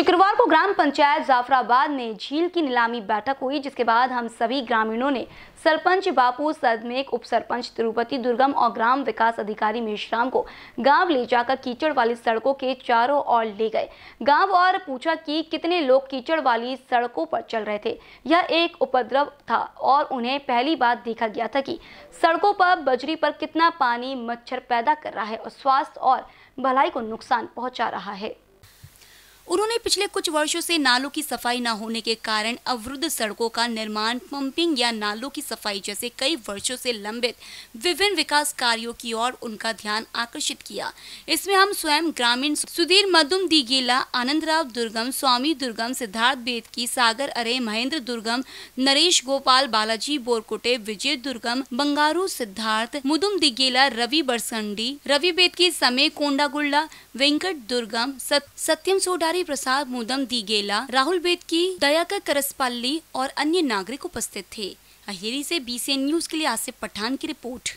ग्राम पंचायत जाफराबाद में झील की नीलामी बैठक हुई, जिसके बाद हम सभी ग्रामीणों ने सरपंच बापू, सदमेक उप सरपंच तिरुपति दुर्गम और ग्राम विकास अधिकारी मेशराम को गाँव ले जाकर कीचड़ वाली सड़कों के चारों ओर ले गए। गाँव और पूछा कि कितने लोग कीचड़ वाली सड़कों पर चल रहे थे? यह एक उपद्रव था और उन्हें पहली बार देखा गया था कि सड़कों पर बजरी पर कितना पानी मच्छर पैदा कर रहा है और स्वास्थ्य और भलाई को नुकसान पहुँचा रहा है। उन्होंने पिछले कुछ वर्षों से नालों की सफ़ाई न होने के कारण अवरुद्ध सड़कों का निर्माण पंपिंग या नालों की सफ़ाई जैसे कई वर्षों से लंबित विभिन्न विकास कार्यों की ओर उनका ध्यान आकर्षित किया। इसमें हम स्वयं ग्रामीण सुधीर मधुम दिगेला, आनंदराव दुर्गम, स्वामी दुर्गम, सिद्धार्थ बेदकी, सागर अरे, महेंद्र दुर्गम, नरेश गोपाल, बालाजी बोरकोटे, विजय दुर्गम, बंगारू सिद्धार्थ, मुदुम दिगेला, रवि बरसंडी, रवि बेदकी समय कोंडागुल्ला, वेंकट दुर्गम सत्यम सोडारी हरि प्रसाद मुदम दी गेला राहुल बेद की, दयाकर करसपाली और अन्य नागरिक उपस्थित थे। अहेरी से बीसीएन न्यूज़ के लिए आसिफ पठान की रिपोर्ट।